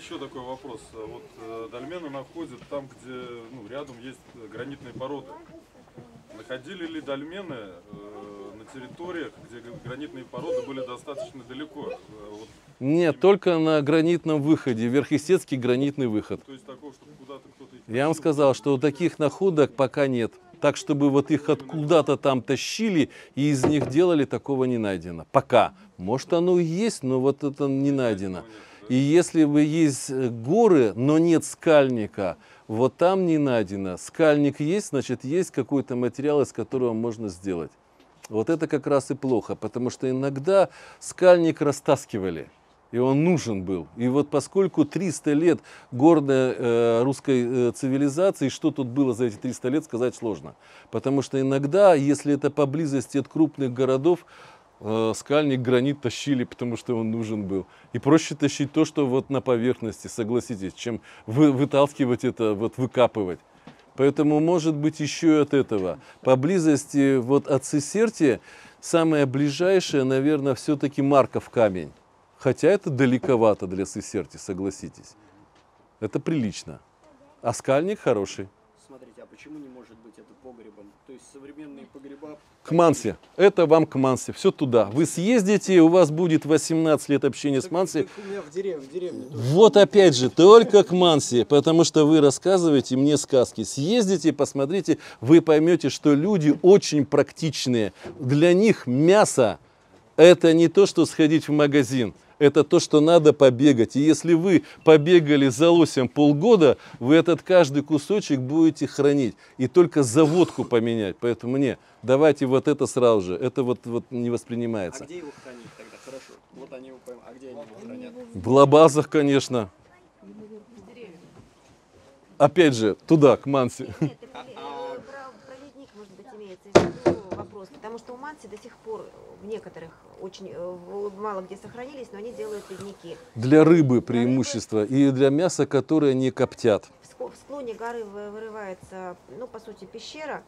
еще такой вопрос. Вот э, дольмены находят там, где ну, рядом есть гранитные породы. Находили ли дольмены э, на территориях, где гранитные породы были достаточно далеко? Э, вот, Нет, только на гранитном выходе, Верхесецкий гранитный выход. то есть такого, чтобы куда-то кто-то Я вам сказал, что таких находок пока нет. Так, чтобы вот их откуда-то там тащили и из них делали, такого не найдено. Пока. Может оно и есть, но вот это не найдено. И если бы есть э, горы, но нет скальника, вот там не найдено. Скальник есть, значит есть какой-то материал, из которого можно сделать. Вот это как раз и плохо, потому что иногда скальник растаскивали. И он нужен был. И вот поскольку 300 лет гордой э, русской э, цивилизации, что тут было за эти 300 лет, сказать сложно. Потому что иногда, если это поблизости от крупных городов, э, скальник, гранит тащили, потому что он нужен был. И проще тащить то, что вот на поверхности, согласитесь, чем вы, выталкивать это, вот выкапывать. Поэтому, может быть, еще и от этого. Поблизости вот от Сесерти самое ближайшее, наверное, все-таки Марков камень. Хотя это далековато для Сесерти, согласитесь. Это прилично. А скальник хороший. Почему не может быть это погребом? То есть современные погреба... К Мансе. Это вам к Мансе. Все туда. Вы съездите, у вас будет 18 лет общения с Так- Манси. так у меня в деревне, в деревне. Вот опять же, только к Манси, потому что вы рассказываете мне сказки. Съездите, посмотрите, вы поймете, что люди очень практичные. Для них мясо – это не то, что сходить в магазин. Это то, что надо побегать. И если вы побегали за лосем полгода, вы этот каждый кусочек будете хранить. И только заводку поменять. Поэтому не, давайте вот это сразу же. Это вот, вот не А воспринимается. где его хранить тогда? Хорошо. Вот они его поймут. А где они его хранят? В лабазах, конечно. Опять же, туда, к Манси. Нет, это А- про, а- про ледник, может быть, имеется в виду вопрос. Потому что у Манси до сих пор в некоторых очень э, мало где сохранились, но они делают ледники. Для рыбы преимущество и для мяса, которое не коптят. В скло- в склоне горы вы- вырывается, ну, по сути, пещера.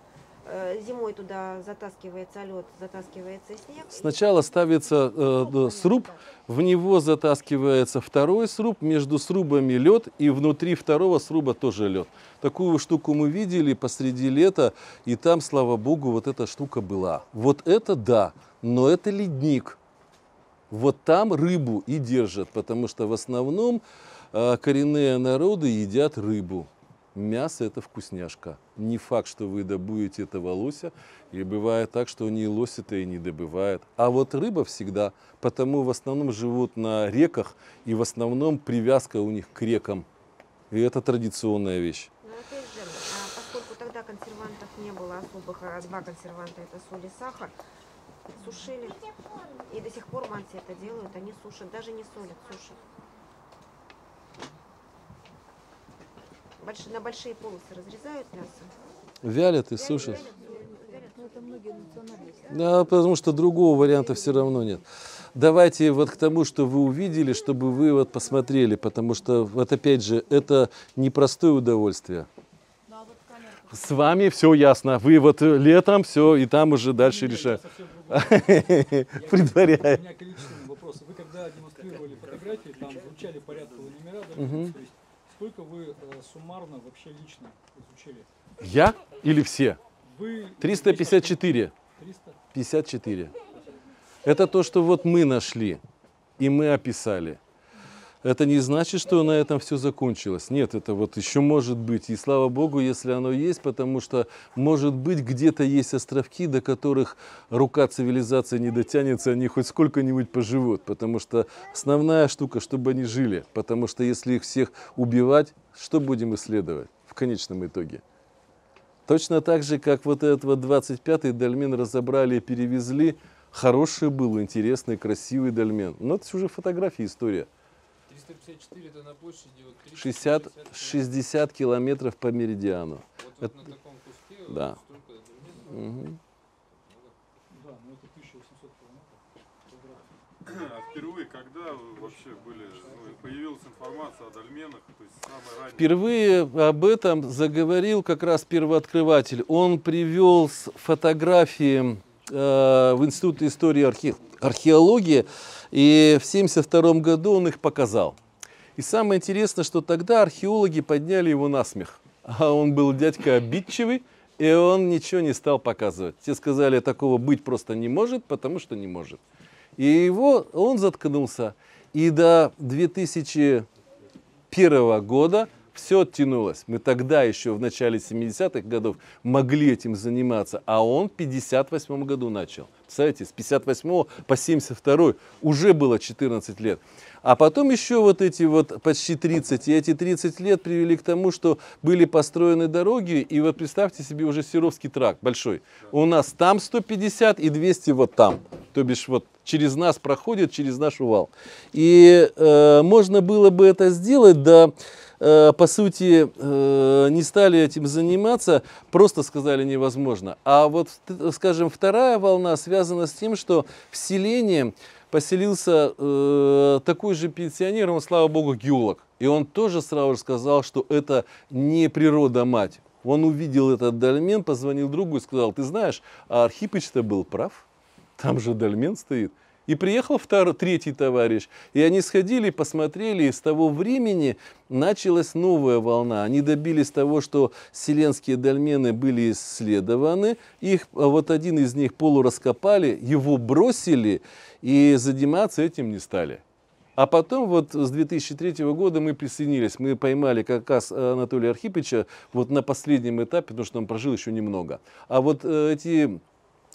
Э, Зимой туда затаскивается лед, затаскивается снег. Сначала ставится э, д- сруб, в него затаскивается второй сруб, между срубами лед, и внутри второго сруба тоже лед. Такую штуку мы видели посреди лета, и там, слава богу, вот эта штука была. Вот это да, но это ледник. Вот там рыбу и держат, потому что в основном э, коренные народы едят рыбу. Мясо это вкусняшка. Не факт, что вы добудете этого лося, и бывает так, что они лося-то и не добывают. А вот рыба всегда, потому в основном живут на реках, и в основном привязка у них к рекам. И это традиционная вещь. Но опять же, поскольку тогда консервантов не было особых, а два консерванта это соль и сахар, сушили. И до сих пор манси это делают, они сушат, даже не солят, сушат. Больш- на большие полосы разрезают мясо. Вялят и сушат. Вялят, вялят. Да, потому что другого варианта все равно нет. Давайте вот к тому, что вы увидели, чтобы вы вот посмотрели, потому что вот опять же это непростое удовольствие. С вами все ясно. Вы вот летом все, и там уже дальше решаете. У Предваряю. меня количественный вопрос. Вы когда демонстрировали фотографии, там звучали порядковые номера. То есть сколько вы э, суммарно вообще лично изучили? Я или все? Вы 354. 300? 54. Это то, что вот мы нашли и мы описали. Это не значит, что на этом все закончилось. Нет, это вот еще может быть. И слава богу, если оно есть, потому что, может быть, где-то есть островки, до которых рука цивилизации не дотянется, они хоть сколько-нибудь поживут. Потому что основная штука, чтобы они жили. Потому что если их всех убивать, что будем исследовать в конечном итоге? Точно так же, как вот этот вот 25-й дольмен разобрали и перевезли, хороший был, интересный, красивый дольмен. Но это уже фотографии, история. 354 это на площади вот 30, 60, 60 километров. 60 километров по меридиану. Вот, вот это- на таком куске вот да. столько. Мгм. Да, ну это 1800 километров. А впервые, когда вообще были, ну, появилась информация о дольменах, то есть самое раннее? Впервые об этом заговорил как раз первооткрыватель. Он привел с фотографии в Институт истории архе- археологии, и в 1972 году он их показал. И самое интересное, что тогда археологи подняли его на смех. А он был дядька обидчивый, и он ничего не стал показывать. Те сказали, такого быть просто не может, потому что не может. И его, он заткнулся. И до 2001 года все оттянулось. Мы тогда еще в начале 70-х годов могли этим заниматься, а он в 58 году начал. Представляете, с 58 по 72 уже было 14 лет. А потом еще вот эти вот почти 30, и эти 30 лет привели к тому, что были построены дороги, и вот представьте себе уже Серовский тракт большой. У нас там 150 и 200 вот там. То бишь вот через нас проходит, через наш увал. И э, можно было бы это сделать, да, э, по сути, э, не стали этим заниматься, просто сказали невозможно. А вот, скажем, вторая волна связана с тем, что в селении поселился э, такой же пенсионер, он, слава богу, геолог. И он тоже сразу же сказал, что это не природа мать. Он увидел этот дольмен, позвонил другу и сказал, ты знаешь, а Архипыч-то был прав, там же дольмен стоит. И приехал второй, третий товарищ. И они сходили, посмотрели, и с того времени началась новая волна. Они добились того, что селенские дольмены были исследованы. Их, а вот один из них полураскопали, его бросили и заниматься этим не стали. А потом вот с 2003 года мы присоединились, мы поймали как раз Анатолия Архипыча вот на последнем этапе, потому что он прожил еще немного. А вот э, эти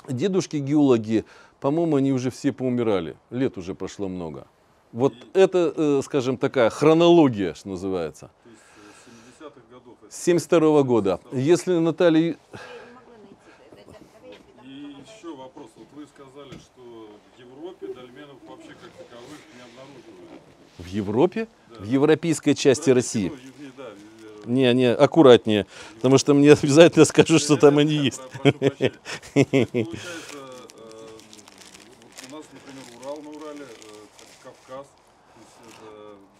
дедушки-геологи, по-моему, они уже все поумирали. Лет уже прошло много. Вот это, э, скажем, такая хронология, что называется. То есть э, 70-х годов. это. 72 года. Если Наталья... И еще вопрос. Вот вы сказали, что в Европе дольменов вообще как таковых не обнаруживали. В Европе? В европейской части России. Не, не, аккуратнее, потому что мне обязательно скажут, что там они есть.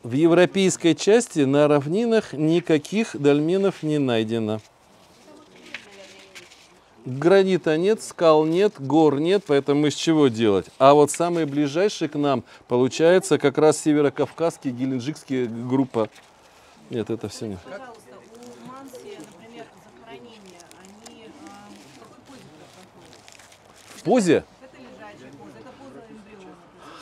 В европейской части на равнинах никаких дольменов не найдено. Гранита нет, скал нет, гор нет, поэтому из чего делать? А вот самые ближайшие к нам, получается, как раз северокавказские, геленджикские группа. Нет, это все не. Пожалуйста, у Манси, например, захоронения, они а, в какой позе проходят? В позе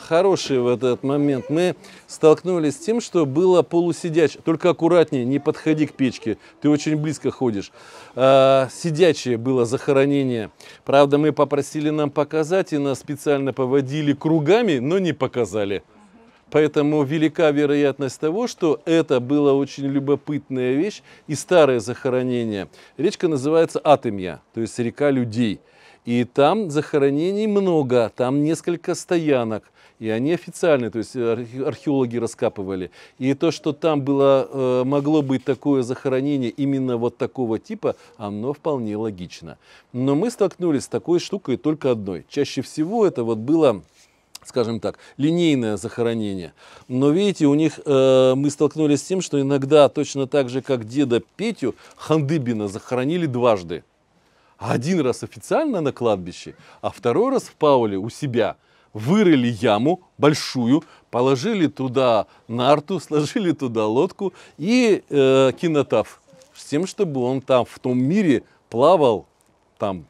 хороший в этот момент. Мы столкнулись с тем, что было полусидячее. Только аккуратнее, не подходи к печке. Ты очень близко ходишь. А, сидячее было захоронение. Правда, мы попросили нам показать, и нас специально поводили кругами, но не показали. Поэтому велика вероятность того, что это была очень любопытная вещь и старое захоронение. Речка называется Атымья, то есть река людей. И там захоронений много, там несколько стоянок. И они официальные, то есть архе- археологи раскапывали. И то, что там было, э, могло быть такое захоронение именно вот такого типа, оно вполне логично. Но мы столкнулись с такой штукой только одной. Чаще всего это вот было скажем так, линейное захоронение. Но видите, у них э, мы столкнулись с тем, что иногда точно так же, как деда Петю Хандыбина захоронили дважды. Один раз официально на кладбище, а второй раз в Пауле у себя. Вырыли яму большую, положили туда нарту, сложили туда лодку и э, кинотаф. С тем, чтобы он там в том мире плавал, там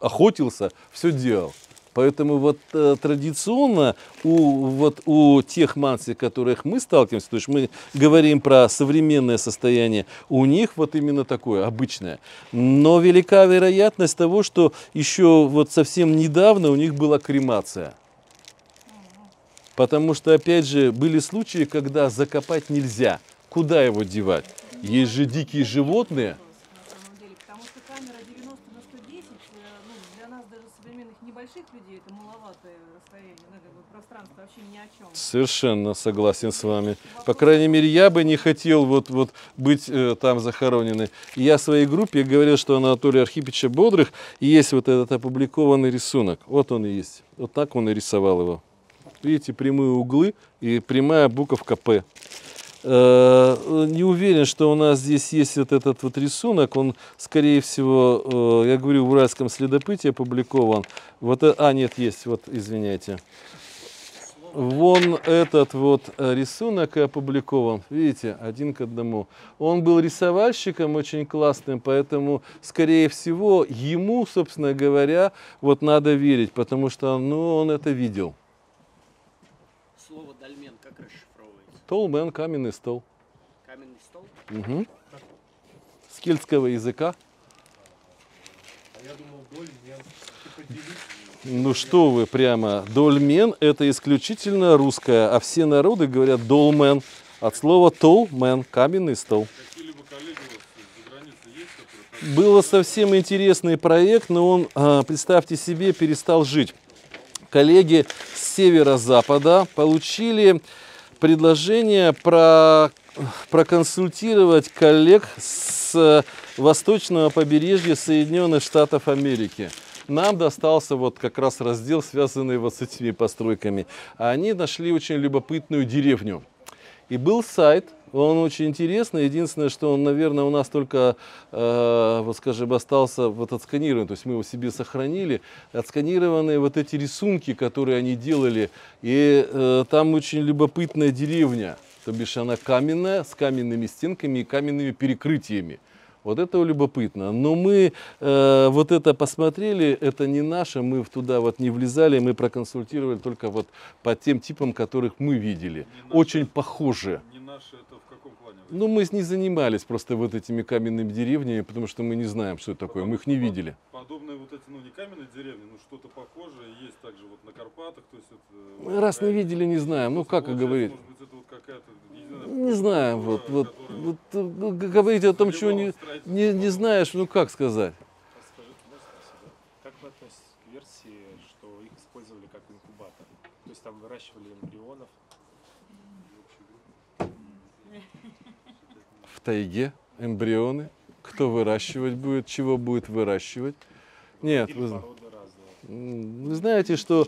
охотился, все делал. Поэтому вот э, традиционно у, вот, у тех манси, которых мы сталкиваемся, то есть мы говорим про современное состояние, у них вот именно такое, обычное. Но велика вероятность того, что еще вот совсем недавно у них была кремация. Потому что, опять же, были случаи, когда закопать нельзя. Куда его девать? Есть же дикие животные. На самом деле, потому что камера 90 на 110, э, ну, для нас даже современных небольших людей это маловатое расстояние, ну, как бы пространство вообще ни о чем. Совершенно согласен с вами. По крайней мере, я бы не хотел вот, вот быть э, там захороненный. И Я своей группе говорил, что у Анатолия Архипича Бодрых есть вот этот опубликованный рисунок. Вот он и есть. Вот так он и рисовал его. Видите, прямые углы и прямая буковка «П». Э, Не уверен, что у нас здесь есть вот этот вот рисунок. Он, скорее всего, э, я говорю, в уральском следопытии опубликован. Вот, э- а, нет, есть, вот, извиняйте. вон этот вот рисунок и опубликован. Видите, один к одному. Он был рисовальщиком очень классным, поэтому, скорее всего, ему, собственно говоря, вот надо верить, потому что, ну, он это видел. Слово дольмен? Толмен, каменный стол. Каменный стол? Угу. С кельтского языка. Ну что вы прямо, дольмен это исключительно русское, а все народы говорят долмен. От слова толмен, каменный стол. Какие-либо коллеги у вас за границей есть, которые так Был совсем интересный проект, но он, а, представьте себе, перестал жить. Коллеги с северо-запада получили предложение про, проконсультировать коллег с восточного побережья Соединенных Штатов Америки. Нам достался вот как раз раздел, связанный вот с этими постройками. Они нашли очень любопытную деревню. И был сайт, он очень интересный. Единственное, что он, наверное, у нас только, э, вот скажем, остался вот отсканирован, то есть мы его себе сохранили. Отсканированные вот эти рисунки, которые они делали. И э, там очень любопытная деревня. То бишь она каменная, с каменными стенками и каменными перекрытиями. Вот это любопытно. Но мы э, вот это посмотрели, это не наше, мы туда вот не влезали, мы проконсультировали только вот по тем типам, которых мы видели. Не. Очень похожи. не наши, это в каком плане? Ну, мы не занимались просто вот этими каменными деревнями, потому что мы не знаем, что это такое, мы их не видели. Подобные вот эти, ну не каменные деревни, но что-то похожее есть также вот на Карпатах, то есть это... Мы раз не видели, не знаем. Ну, как и говорить. Может быть, это вот какая-то Не знаю, вот, вот, которая вот, э, говорить о том, чего не, не, не знаешь, ну как сказать. Как вы относитесь к версии, что их использовали как инкубатор? То есть там выращивали эмбрионов, В тайге эмбрионы, кто выращивать будет, чего будет выращивать. Нет, вы, Вы знаете, что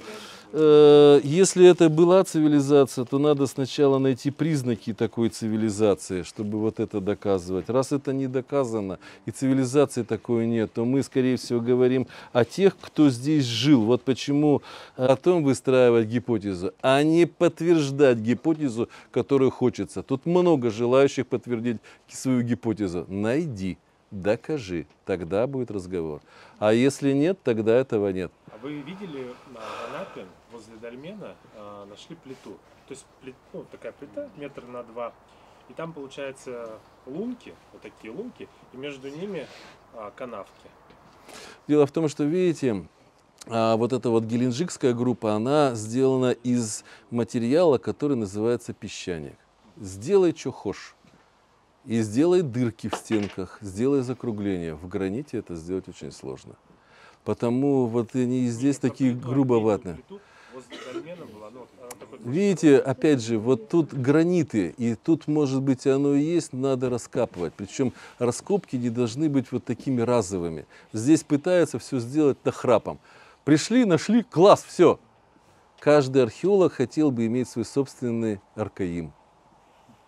э, если это была цивилизация, то надо сначала найти признаки такой цивилизации, чтобы вот это доказывать. Раз это не доказано и цивилизации такой нет, то мы, скорее всего, говорим о тех, кто здесь жил. Вот почему о том выстраивать гипотезу, а не подтверждать гипотезу, которую хочется. Тут много желающих подтвердить свою гипотезу. Найди. Докажи, тогда будет разговор. А если нет, тогда этого нет. А вы видели на Анапе возле Дольмена а, нашли плиту? То есть плит- ну, такая плита метр на два, и там получается лунки, вот такие лунки, и между ними а, канавки. Дело в том, что, видите, а, вот эта вот геленджикская группа, она сделана из материала, который называется песчаник. Сделай, что хочешь. И сделай дырки в стенках, сделай закругление. В граните это сделать очень сложно. Потому вот они и здесь такие плиту, грубоватые. плиту Ну, Видите, опять же, вот тут граниты, и тут, может быть, оно и есть, надо раскапывать. Причем раскопки не должны быть вот такими разовыми. Здесь пытаются все сделать нахрапом. Пришли, нашли, класс, все. Каждый археолог хотел бы иметь свой собственный аркаим.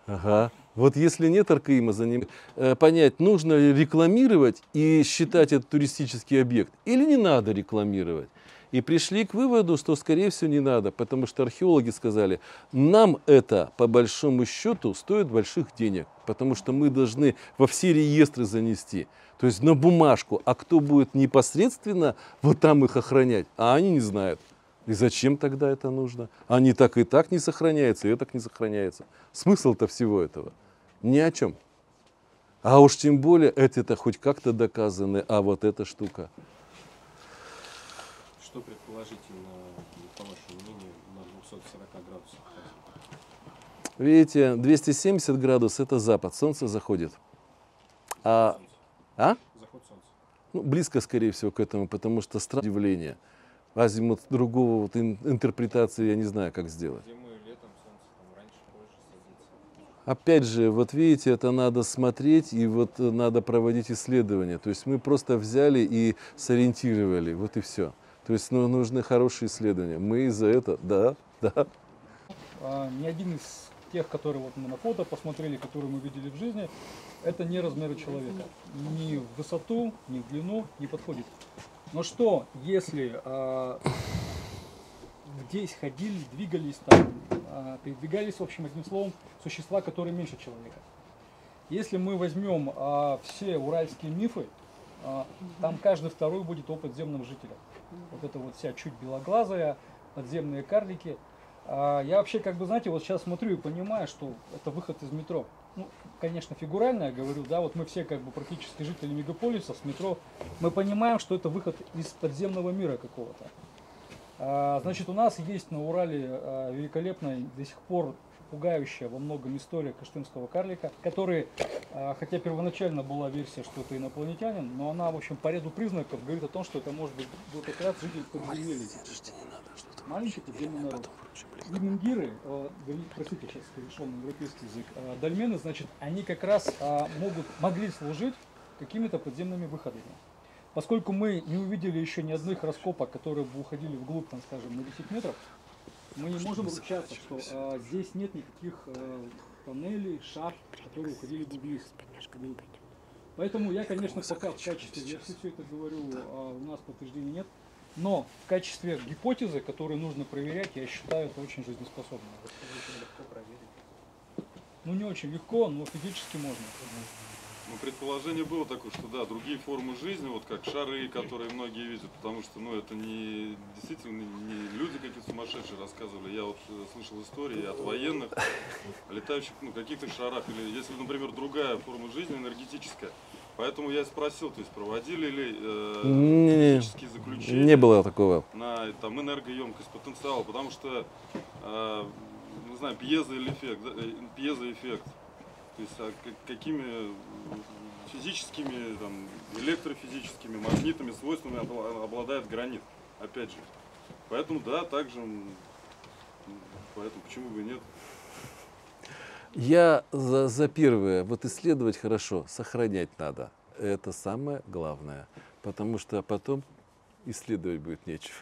Ага. Вот если нет аркаима за ним, э, понять, нужно ли рекламировать и считать это туристический объект, или не надо рекламировать. И пришли к выводу, что, скорее всего, не надо, потому что археологи сказали, нам это, по большому счету, стоит больших денег, потому что мы должны во все реестры занести, то есть на бумажку, а кто будет непосредственно вот там их охранять, а они не знают. И зачем тогда это нужно? Они так и так не сохраняются, и так не сохраняется. Смысл-то всего этого ни о чем. А уж тем более это хоть как-то доказано, а вот эта штука. Что предположительно, по вашему мнению, на 240 градусах? Видите, 270 градусов это запад, солнце заходит. А, а? Заход солнца. Ну, близко, скорее всего, к этому, потому что странное удивление. Азимут другого вот ин- интерпретации я не знаю, как сделать. Зимой летом солнце там раньше, позже садится. Опять же, вот видите, это надо смотреть и вот э, надо проводить исследования. То есть мы просто взяли и сориентировали, вот и все. То есть ну, нужны хорошие исследования. Мы за это, да, да. А, ни один из тех, которые вот мы на фото посмотрели, которые мы видели в жизни, это не размеры человека. Ни в высоту, ни в длину не подходит. Но что, если а, здесь ходили, двигались, там, а, передвигались, в общем, одним словом, существа, которые меньше человека. Если мы возьмем а, все уральские мифы, а, там каждый второй будет о подземном жителе. Вот это вот вся чуть белоглазая, подземные карлики. А, я вообще, как бы, знаете, вот сейчас смотрю и понимаю, что это выход из метро. Ну, конечно, фигурально я говорю, да, вот мы все как бы практически жители мегаполиса с метро, мы понимаем, что это выход из подземного мира какого-то. А, Значит, у нас есть на Урале а, великолепная, до сих пор пугающая во многом история Кыштымского карлика, который, а, хотя первоначально была версия, что это инопланетянин, но она, в общем, по ряду признаков говорит о том, что это может быть был как раз житель подземелья. Маленький подземный народ. Э, говори- простите, сейчас перешел на европейский язык, э, дольмены, значит, они как раз а, могут, могли служить какими-то подземными выходами. Поскольку мы не увидели еще ни одних раскопок, которые бы уходили вглубь, там, скажем, на 10 метров, мы не можем ручаться, что а, здесь нет никаких э, тоннелей, шахт, которые уходили бы вниз. Поэтому я, конечно, пока в качестве версии все это говорю, а у нас подтверждений нет. Но в качестве гипотезы, которую нужно проверять, я считаю это очень жизнеспособно. Ну не очень легко, но физически можно. Ну, предположение было такое, что да, другие формы жизни, вот как шары, которые многие видят, потому что, ну, это не действительно не люди какие-то сумасшедшие рассказывали. Я вот э, слышал истории от военных, летающих, ну, каких-то шарах, или если, например, другая форма жизни, энергетическая. Поэтому я спросил, то есть проводили ли э, Не, заключения не было такого. на там, энергоемкость, потенциал, потому что, э, не знаю, пьезоэффект, да, э, пьезоэффект, то есть а как- какими э, физическими, там, электрофизическими, магнитными свойствами обла- обладает гранит, опять же. Поэтому да, также, поэтому почему бы и нет. Я за, за первое, вот исследовать хорошо, сохранять надо. Это самое главное. Потому что потом исследовать будет нечего.